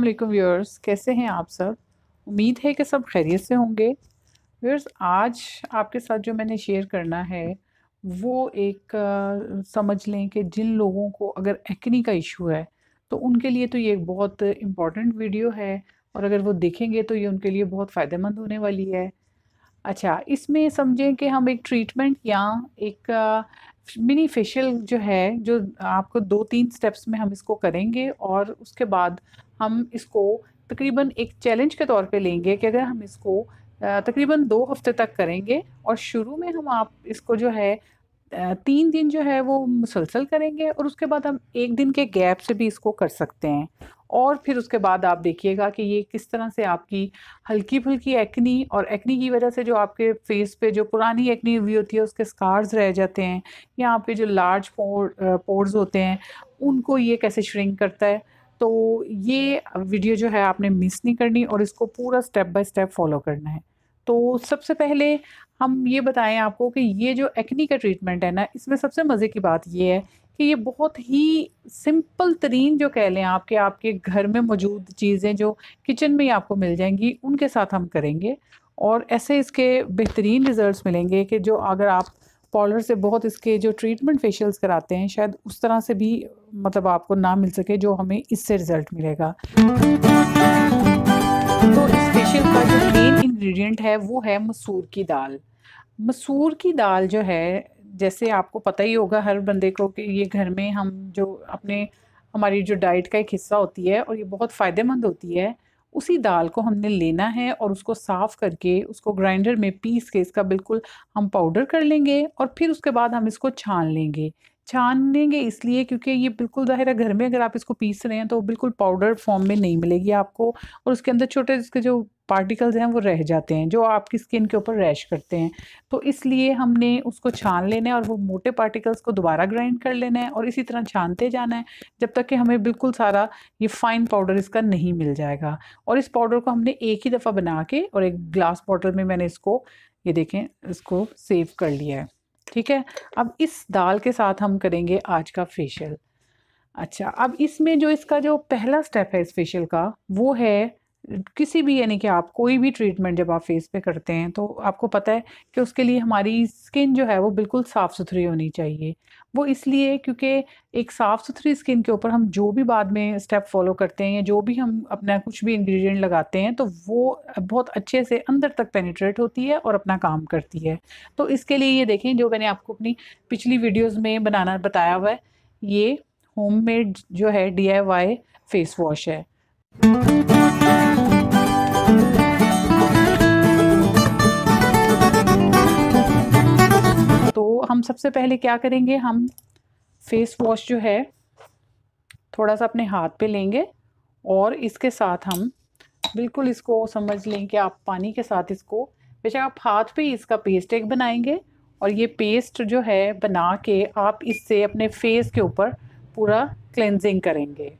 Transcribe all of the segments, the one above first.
वालेकुम व्यूअर्स कैसे हैं आप सब? उम्मीद है कि सब खैरियत से होंगे। व्यूअर्स आज आपके साथ जो मैंने शेयर करना है वो एक आ, समझ लें कि जिन लोगों को अगर एक्नी का इशू है तो उनके लिए तो ये एक बहुत इंपॉर्टेंट वीडियो है। और अगर वो देखेंगे तो ये उनके लिए बहुत फ़ायदेमंद होने वाली है। अच्छा इसमें समझें कि हम एक ट्रीटमेंट या एक मिनी फेशियल जो है, जो आपको दो तीन स्टेप्स में हम इसको करेंगे और उसके बाद हम इसको तकरीबन एक चैलेंज के तौर पे लेंगे कि अगर हम इसको तकरीबन दो हफ़्ते तक करेंगे और शुरू में हम आप इसको जो है तीन दिन जो है वो मुसलसल करेंगे और उसके बाद हम एक दिन के गैप से भी इसको कर सकते हैं। और फिर उसके बाद आप देखिएगा कि ये किस तरह से आपकी हल्की फुल्की एक्नी और एक्नी की वजह से जो आपके फेस पे जो पुरानी एक्नी हुई होती है, उसके स्कार्स रह जाते हैं या आपके जो लार्ज पोर पोर्स होते हैं, उनको ये कैसे श्रिंक करता है? तो ये वीडियो जो है आपने मिस नहीं करनी और इसको पूरा स्टेप बाय स्टेप फॉलो करना है। तो सबसे पहले हम ये बताएँ आपको कि ये जो एक्नी का ट्रीटमेंट है ना, इसमें सबसे मज़े की बात ये है कि ये बहुत ही सिंपल तरीन जो कह लें आपके आपके घर में मौजूद चीज़ें जो किचन में ही आपको मिल जाएँगी, उनके साथ हम करेंगे। और ऐसे इसके बेहतरीन रिज़ल्ट्स मिलेंगे कि जो अगर आप पॉलर से बहुत इसके जो ट्रीटमेंट फेशियल्स कराते हैं, शायद उस तरह से भी मतलब आपको ना मिल सके जो हमें इससे रिज़ल्ट मिलेगा। तो का जो मेन इंग्रेडिएंट है, वो है मसूर की दाल। मसूर की दाल जो है, जैसे आपको पता ही होगा हर बंदे को कि ये घर में हम जो अपने, हमारी जो डाइट का एक हिस्सा होती है और ये बहुत फ़ायदेमंद होती है, उसी दाल को हमने लेना है और उसको साफ़ करके, उसको ग्राइंडर में पीस के इसका बिल्कुल हम पाउडर कर लेंगे और फिर उसके बाद हम इसको छान लेंगे। छान लेंगे इसलिए, क्योंकि ये बिल्कुल ज़ाहिर है, घर में अगर आप इसको पीस रहे हैं तो बिल्कुल पाउडर फॉर्म में नहीं मिलेगी आपको और उसके अंदर छोटे इसके जो पार्टिकल्स हैं, वो रह जाते हैं, जो आपकी स्किन के ऊपर रैश करते हैं। तो इसलिए हमने उसको छान लेना है और वो मोटे पार्टिकल्स को दोबारा ग्राइंड कर लेना है और इसी तरह छानते जाना है, जब तक कि हमें बिल्कुल सारा ये फाइन पाउडर इसका नहीं मिल जाएगा। और इस पाउडर को हमने एक ही दफ़ा बना के और एक ग्लास बॉटल में मैंने इसको, ये देखें, इसको सेव कर लिया है। ठीक है? अब इस दाल के साथ हम करेंगे आज का फेशियल अच्छा अब इसमें जो इसका जो पहला स्टेप है इस फेशियल का, वो है किसी भी, यानी कि आप कोई भी ट्रीटमेंट जब आप फेस पे करते हैं तो आपको पता है कि उसके लिए हमारी स्किन जो है वो बिल्कुल साफ़ सुथरी होनी चाहिए। वो इसलिए क्योंकि एक साफ़ सुथरी स्किन के ऊपर हम जो भी बाद में स्टेप फॉलो करते हैं या जो भी हम अपना कुछ भी इंग्रेडिएंट लगाते हैं तो वो बहुत अच्छे से अंदर तक पेनिट्रेट होती है और अपना काम करती है। तो इसके लिए ये देखें, जो मैंने आपको अपनी पिछली वीडियोज़ में बनाना, बताया हुआ है, ये होम जो है डी फेस वॉश है। हम सबसे पहले क्या करेंगे? हम फेस वॉश जो है, थोड़ा सा अपने हाथ पे लेंगे और इसके साथ हम बिल्कुल इसको समझ लें कि आप पानी के साथ इसको, बेशक आप हाथ पे इसका पेस्ट एक बनाएँगे और ये पेस्ट जो है बना के आप इससे अपने फेस के ऊपर पूरा क्लेंजिंग करेंगे।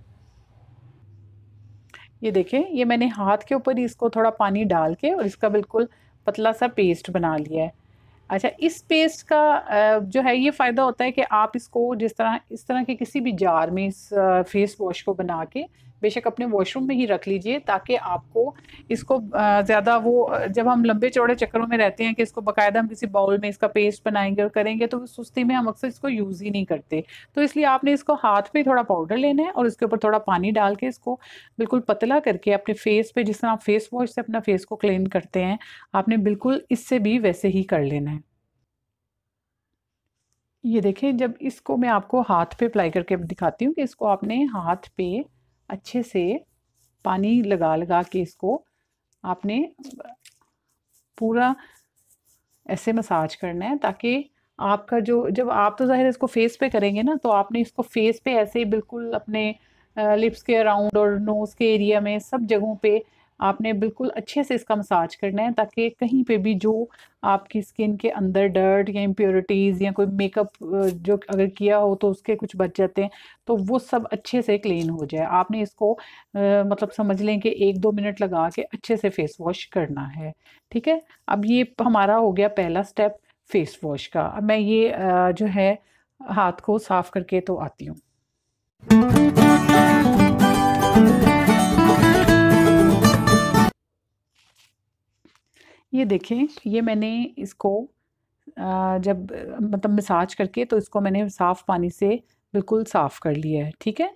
ये देखें, ये मैंने हाथ के ऊपर ही इसको थोड़ा पानी डाल के और इसका बिल्कुल पतला सा पेस्ट बना लिया है। अच्छा इस पेस्ट का जो है, ये फ़ायदा होता है कि आप इसको जिस तरह, इस तरह के किसी भी जार में इस फेस वॉश को बना के बेशक अपने वॉशरूम में ही रख लीजिए ताकि आपको इसको ज़्यादा वो, जब हम लंबे चौड़े चक्करों में रहते हैं कि इसको बाकायदा हम किसी बाउल में इसका पेस्ट बनाएँगे और करेंगे तो सुस्ती में हम अक्सर इसको यूज़ ही नहीं करते। तो इसलिए आपने इसको हाथ पे थोड़ा पाउडर लेना है और इसके ऊपर थोड़ा पानी डाल के इसको बिल्कुल पतला करके अपने फेस पे, जिस तरह आप फेस वॉश से अपना फेस को क्लीन करते हैं, आपने बिल्कुल इससे भी वैसे ही कर लेना है। ये देखें जब इसको मैं आपको हाथ पे अप्लाई करके दिखाती हूँ कि इसको आपने हाथ पे अच्छे से पानी लगा लगा के इसको आपने पूरा ऐसे मसाज करना है ताकि आपका जो, जब आप तो ज़ाहिर इसको फेस पे करेंगे ना तो आपने इसको फेस पे ऐसे ही बिल्कुल अपने लिप्स के अराउंड और नोज़ के एरिया में सब जगहों पे आपने बिल्कुल अच्छे से इसका मसाज करना है ताकि कहीं पे भी जो आपकी स्किन के अंदर डर्ट या इम्प्योरिटीज़ या कोई मेकअप जो अगर किया हो तो उसके कुछ बच जाते हैं तो वो सब अच्छे से क्लीन हो जाए। आपने इसको आ, मतलब समझ लें कि एक दो मिनट लगा के अच्छे से फेस वॉश करना है ठीक है? अब ये हमारा हो गया पहला स्टेप फेस वॉश का। अब मैं ये आ, जो है हाथ को साफ़ करके तो आती हूँ। ये देखें, ये मैंने इसको जब मतलब मसाज करके तो इसको मैंने साफ़ पानी से बिल्कुल साफ़ कर लिया है, ठीक है?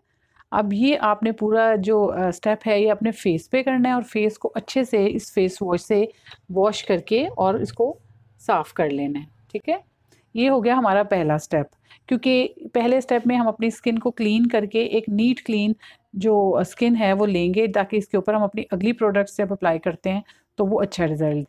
अब ये आपने पूरा जो स्टेप है ये अपने फेस पे करना है और फेस को अच्छे से इस फेस वॉश से वॉश करके और इसको साफ़ कर लेना है, ठीक है? ये हो गया हमारा पहला स्टेप क्योंकि पहले स्टेप में हम अपनी स्किन को क्लीन करके एक नीट क्लीन जो स्किन है वो लेंगे, ताकि इसके ऊपर हम अपनी अगली प्रोडक्ट्स जब अप्लाई करते हैं तो वो अच्छा रिज़ल्ट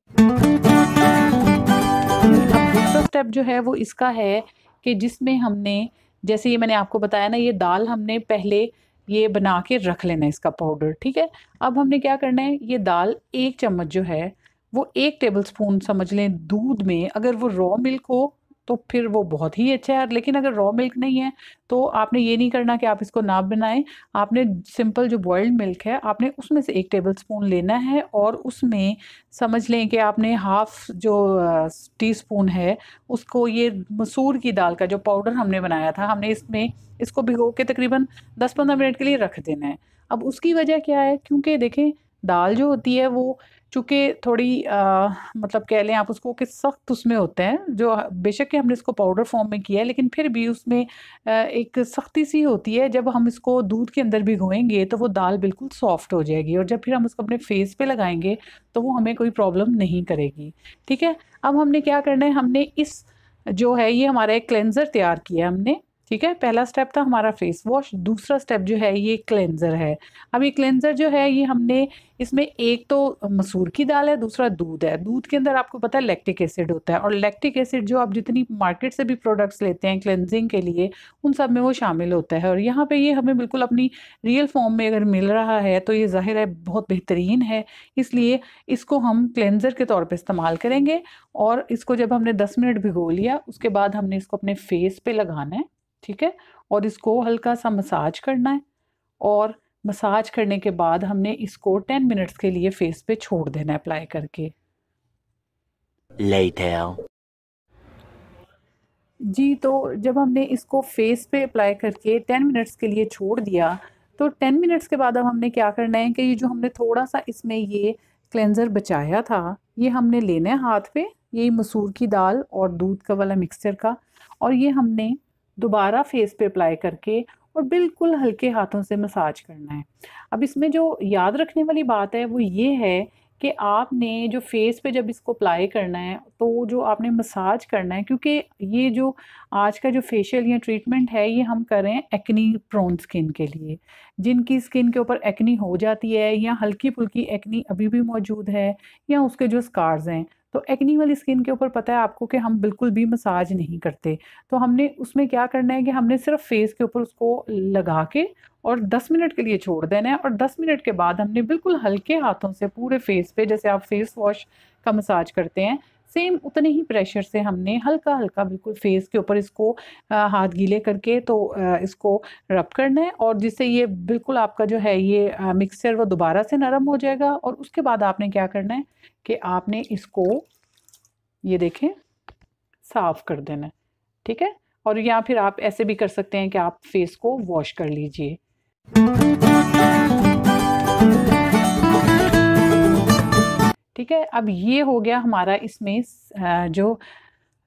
दूसरा स्टेप जो है वो इसका है कि जिसमें हमने, जैसे ये मैंने आपको बताया ना, ये दाल हमने पहले ये बना के रख लेना इसका पाउडर ठीक है? अब हमने क्या करना है, ये दाल एक चम्मच जो है, वो एक टेबल स्पून समझ लें दूध में, अगर वो रॉ मिल्क हो तो फिर वो बहुत ही अच्छा है। लेकिन अगर रॉ मिल्क नहीं है तो आपने ये नहीं करना कि आप इसको ना बनाएँ। आपने सिंपल जो बॉयल्ड मिल्क है, आपने उसमें से एक टेबल स्पून लेना है और उसमें समझ लें कि आपने हाफ़ जो टी स्पून है, उसको ये मसूर की दाल का जो पाउडर हमने बनाया था, हमने इसमें, इसको भिगो के तकरीबन 10-15 मिनट के लिए रख देना है। अब उसकी वजह क्या है? क्योंकि देखें, दाल जो होती है वो चूँकि थोड़ी आ, मतलब कह लें आप उसको कि सख्त उसमें होते हैं जो बेशक कि हमने इसको पाउडर फॉर्म में किया है लेकिन फिर भी उसमें एक सख्ती सी होती है जब हम इसको दूध के अंदर भी भिगोएँगे तो वो दाल बिल्कुल सॉफ्ट हो जाएगी और जब फिर हम उसको अपने फेस पे लगाएँगे तो वो हमें कोई प्रॉब्लम नहीं करेगी। ठीक है? अब हमने क्या करना है? हमने इस जो है ये हमारा एक क्लेंज़र तैयार किया हमने। ठीक है? पहला स्टेप था हमारा फेस वॉश दूसरा स्टेप जो है ये क्लेंज़र है। अब ये क्लेंज़र जो है, ये हमने इसमें एक तो मसूर की दाल है, दूसरा दूध है। दूध के अंदर आपको पता है लैक्टिक एसिड होता है और लैक्टिक एसिड जो आप जितनी मार्केट से भी प्रोडक्ट्स लेते हैं क्लेंजिंग के लिए, उन सब में वो शामिल होता है। और यहाँ पे ये हमें बिल्कुल अपनी रियल फॉर्म में अगर मिल रहा है तो ये ज़ाहिर है बहुत बेहतरीन है। इसलिए इसको हम क्लेंज़र के तौर पर इस्तेमाल करेंगे और इसको जब हमने दस मिनट भिगो लिया, उसके बाद हमने इसको अपने फेस पर लगाना है। ठीक है? और इसको हल्का सा मसाज करना है। और मसाज करने के बाद हमने इसको टेन मिनट्स के लिए फेस पे छोड़ देना है अप्लाई करके। Later. जी तो जब हमने इसको फेस पे अप्लाई करके टेन मिनट्स के लिए छोड़ दिया तो टेन मिनट्स के बाद अब हमने क्या करना है कि ये जो हमने थोड़ा सा इसमें ये क्लेंज़र बचाया था ये हमने लेना है हाथ पे यही मसूर की दाल और दूध का वाला मिक्सचर का। और ये हमने दोबारा फेस पे अप्लाई करके और बिल्कुल हल्के हाथों से मसाज करना है। अब इसमें जो याद रखने वाली बात है, वो ये है कि आपने जो फेस पे जब इसको अप्लाई करना है तो जो आपने मसाज करना है, क्योंकि ये जो आज का जो फेशियल या ट्रीटमेंट है, ये हम करें एक्नी प्रोन स्किन के लिए। जिनकी स्किन के ऊपर एक्नी हो जाती है या हल्की फुल्की एक्नी अभी भी मौजूद है या उसके जो स्कार्स हैं तो एक्नी वाली स्किन के ऊपर पता है आपको कि हम बिल्कुल भी मसाज नहीं करते। तो हमने उसमें क्या करना है कि हमने सिर्फ़ फेस के ऊपर उसको लगा के और 10 मिनट के लिए छोड़ देना है और 10 मिनट के बाद हमने बिल्कुल हल्के हाथों से पूरे फेस पे, जैसे आप फेस वॉश का मसाज करते हैं सेम उतने ही प्रेशर से हमने हल्का हल्का बिल्कुल फेस के ऊपर इसको आ, हाथ गीले करके तो आ, इसको रब करना है और जिससे ये बिल्कुल आपका जो है ये मिक्सचर वो दोबारा से नरम हो जाएगा और उसके बाद आपने क्या करना है कि आपने इसको ये देखें साफ़ कर देना ठीक है? और या फिर आप ऐसे भी कर सकते हैं कि आप फेस को वॉश कर लीजिए। ठीक है? अब ये हो गया हमारा इसमें जो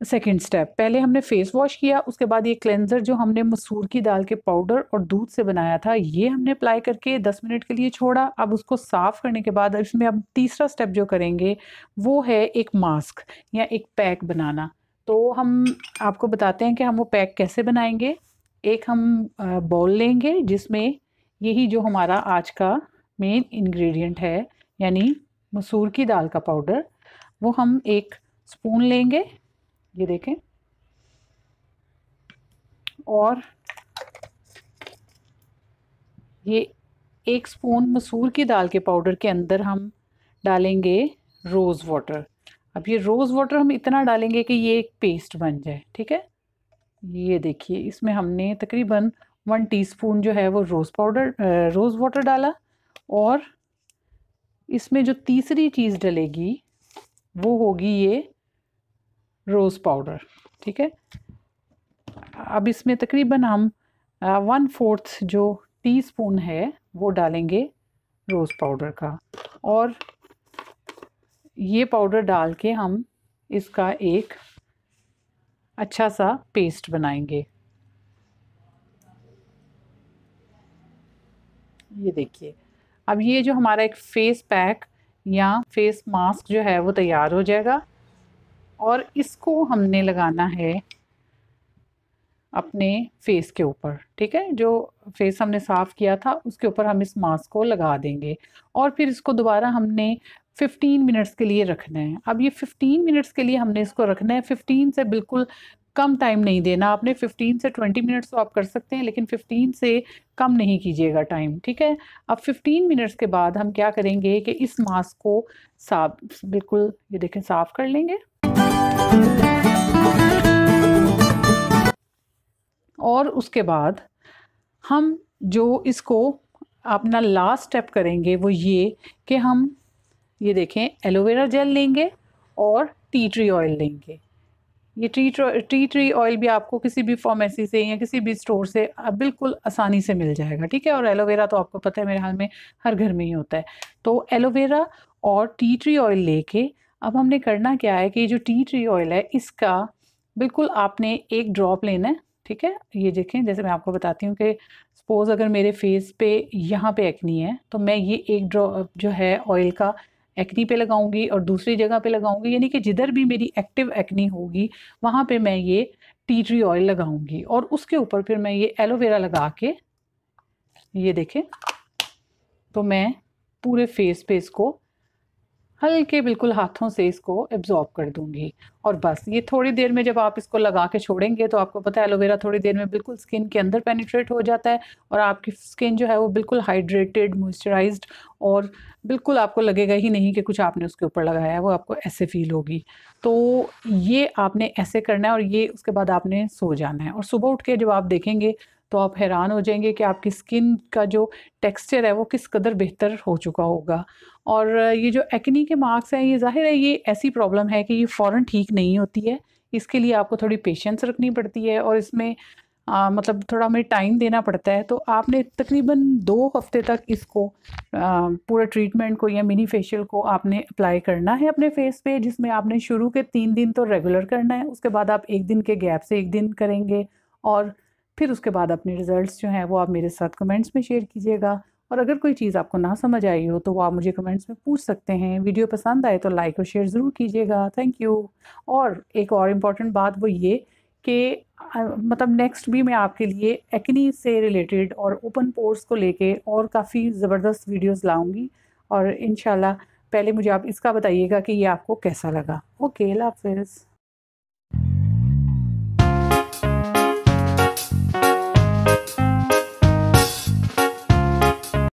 सेकेंड स्टेप पहले हमने फेस वॉश किया, उसके बाद ये क्लेंज़र जो हमने मसूर की दाल के पाउडर और दूध से बनाया था, ये हमने अप्लाई करके 10 मिनट के लिए छोड़ा। अब उसको साफ़ करने के बाद इसमें अब तीसरा स्टेप जो करेंगे, वो है एक मास्क या एक पैक बनाना। तो हम आपको बताते हैं कि हम वो पैक कैसे बनाएँगे। एक हम बॉल लेंगे, जिसमें यही जो हमारा आज का मेन इंग्रेडिएंट है, यानी मसूर की दाल का पाउडर, वो हम एक स्पून लेंगे, ये देखें। और ये एक स्पून मसूर की दाल के पाउडर के अंदर हम डालेंगे रोज़ वाटर। अब ये रोज़ वाटर हम इतना डालेंगे कि ये एक पेस्ट बन जाए, ठीक है? ये देखिए, इसमें हमने तकरीबन वन टीस्पून जो है वो रोज़ पाउडर रोज़ वाटर डाला और इसमें जो तीसरी चीज़ डलेगी, वो होगी ये रोज़ पाउडर ठीक है? अब इसमें तकरीबन हम वन फोर्थ जो टीस्पून है, वो डालेंगे रोज़ पाउडर का। और ये पाउडर डाल के हम इसका एक अच्छा सा पेस्ट बनाएँगे। ये देखिए अब ये जो हमारा एक फेस पैक या फेस मास्क जो है, वो तैयार हो जाएगा। और इसको हमने लगाना है अपने फेस के ऊपर, ठीक है? जो फेस हमने साफ़ किया था, उसके ऊपर हम इस मास्क को लगा देंगे। और फिर इसको दोबारा हमने 15 मिनट्स के लिए रखना है। अब ये 15 मिनट्स के लिए हमने इसको रखना है। 15 से बिल्कुल कम टाइम नहीं देना। आपने 15 से 20 मिनट्स तो आप कर सकते हैं, लेकिन 15 से कम नहीं कीजिएगा टाइम ठीक है? अब 15 मिनट्स के बाद हम क्या करेंगे कि इस मास्क को साफ़, बिल्कुल, ये देखें, साफ़ कर लेंगे। और उसके बाद हम जो इसको अपना लास्ट स्टेप करेंगे, वो ये कि हम, ये देखें एलोवेरा जेल लेंगे और टी ट्री ऑयल लेंगे। ये टी टी ट्री ऑयल भी आपको किसी भी फार्मेसी से या किसी भी स्टोर से बिल्कुल आसानी से मिल जाएगा, ठीक है? और एलोवेरा तो आपको पता है मेरे हाल में हर घर में ही होता है। तो एलोवेरा और टी ट्री ऑयल लेके अब हमने करना क्या है कि जो टी ट्री ऑयल है, इसका बिल्कुल आपने एक ड्रॉप लेना है, ठीक है? ये देखें, जैसे मैं आपको बताती हूँ कि सपोज़ अगर मेरे फेस पे यहाँ पे एक्नी है तो मैं ये एक ड्रॉप जो है ऑयल का एक्नी पे लगाऊँगी और दूसरी जगह पे लगाऊँगी, यानी कि जिधर भी मेरी एक्टिव एक्नी होगी, वहाँ पे मैं ये टी ट्री ऑयल लगाऊँगी और उसके ऊपर फिर मैं ये एलोवेरा लगा के, ये देखें तो मैं पूरे फेस पे इसको हल्के बिल्कुल हाथों से इसको एब्जॉर्ब कर दूँगी। और बस, ये थोड़ी देर में जब आप इसको लगा के छोड़ेंगे तो आपको पता है एलोवेरा थोड़ी देर में बिल्कुल स्किन के अंदर पेनिट्रेट हो जाता है और आपकी स्किन जो है वो बिल्कुल हाइड्रेटेड मॉइस्चराइज्ड और बिल्कुल आपको लगेगा ही नहीं कि कुछ आपने उसके ऊपर लगाया है, वो आपको ऐसे फील होगी। तो ये आपने ऐसे करना है और ये उसके बाद आपने सो जाना है। और सुबह उठ के जब आप देखेंगे तो आप हैरान हो जाएँगे कि आपकी स्किन का जो टेक्सचर है वो किस कदर बेहतर हो चुका होगा। और ये जो एक्नी के मार्क्स हैं ये ज़ाहिर है ये ऐसी प्रॉब्लम है कि ये फ़ौर ठीक नहीं होती है। इसके लिए आपको थोड़ी पेशेंस रखनी पड़ती है और इसमें आ, मतलब थोड़ा हमें टाइम देना पड़ता है। तो आपने तकरीबन दो हफ़्ते तक इसको आ, पूरा ट्रीटमेंट को या मिनी फेशियल को आपने अप्लाई करना है अपने फेस पे जिसमें आपने शुरू के तीन दिन तो रेगुलर करना है उसके बाद आप एक दिन के गैप से एक दिन करेंगे और फिर उसके बाद अपने रिज़ल्ट्स जो हैं वो आप मेरे साथ कमेंट्स में शेयर कीजिएगा। और अगर कोई चीज़ आपको ना समझ आई हो तो वो आप मुझे कमेंट्स में पूछ सकते हैं। वीडियो पसंद आए तो लाइक और शेयर ज़रूर कीजिएगा। थैंक यू और एक और इंपॉर्टेंट बात वो ये कि मतलब नेक्स्ट भी मैं आपके लिए एक्नी से रिलेटेड और ओपन पोर्स को लेके और काफ़ी ज़बरदस्त वीडियोस लाऊँगी। और इन पहले मुझे आप इसका बताइएगा कि ये आपको कैसा लगा। ओके हाफिज़